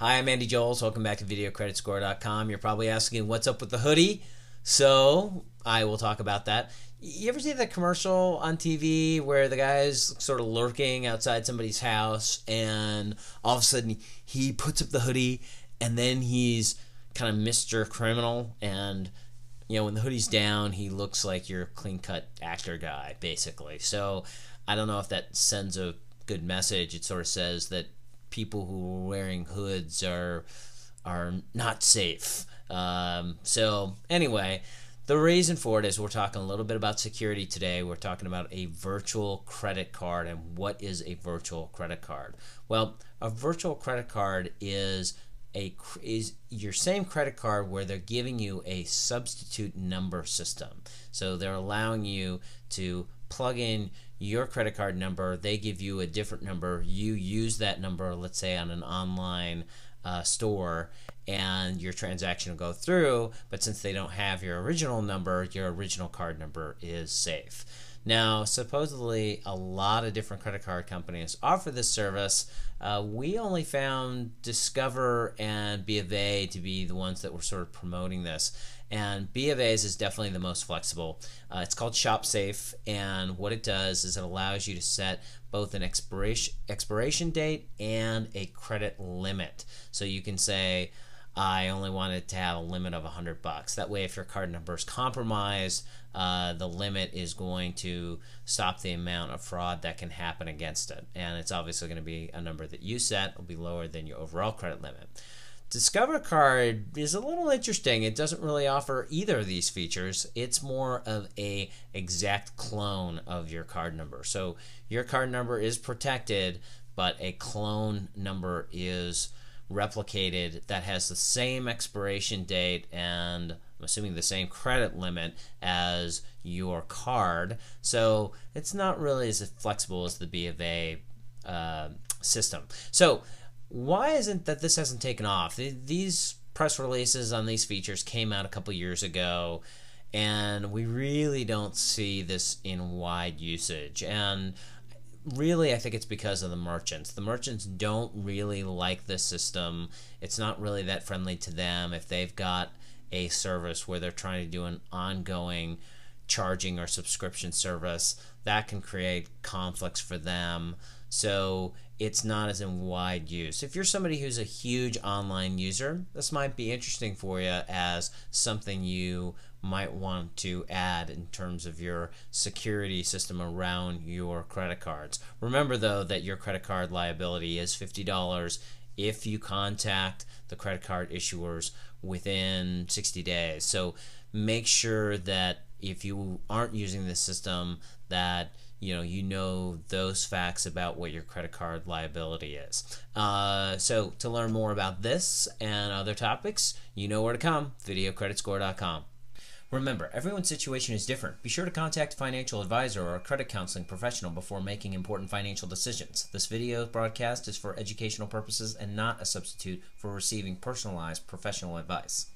Hi, I'm Andy Joles. Welcome back to VideoCreditScore.com. You're probably asking what's up with the hoodie, so I will talk about that. You ever see the commercial on TV where the guy's sort of lurking outside somebody's house and all of a sudden he puts up the hoodie and then he's kind of Mr. Criminal and you know when the hoodie's down he looks like your clean cut actor guy basically. So I don't know if that sends a good message. It sort of says that people who are wearing hoods are are not safe. Um, so anyway, the reason for it is we're talking a little bit about security today. We're talking about a virtual credit card and what is a virtual credit card. Well, a virtual credit card is a is your same credit card where they're giving you a substitute number system. So they're allowing you to plug in your credit card number, they give you a different number, you use that number, let's say on an online uh, store, and your transaction will go through. But since they don't have your original number, your original card number is safe. Now, supposedly, a lot of different credit card companies offer this service. Uh, we only found Discover and B to be the ones that were sort of promoting this. And B of A's is definitely the most flexible. Uh, it's called ShopSafe, and what it does is it allows you to set both an expiration expiration date and a credit limit. So you can say, I only wanted to have a limit of 100 bucks. That way, if your card number is compromised, uh, the limit is going to stop the amount of fraud that can happen against it. And it's obviously going to be a number that you set will be lower than your overall credit limit. Discover Card is a little interesting. It doesn't really offer either of these features. It's more of a exact clone of your card number. So your card number is protected, but a clone number is replicated that has the same expiration date and I'm assuming the same credit limit as your card. So it's not really as flexible as the B of A uh, system. So why isn't that this hasn't taken off? These press releases on these features came out a couple years ago and we really don't see this in wide usage. And really, I think it's because of the merchants. The merchants don't really like this system. It's not really that friendly to them if they've got a service where they're trying to do an ongoing charging or subscription service. That can create conflicts for them. So it's not as in wide use. If you're somebody who's a huge online user, this might be interesting for you as something you might want to add in terms of your security system around your credit cards. Remember though that your credit card liability is $50 if you contact the credit card issuers within 60 days. So make sure that if you aren't using this system that you know you know those facts about what your credit card liability is uh, so to learn more about this and other topics you know where to come videocreditscore.com Remember, everyone's situation is different. Be sure to contact a financial advisor or a credit counseling professional before making important financial decisions. This video broadcast is for educational purposes and not a substitute for receiving personalized professional advice.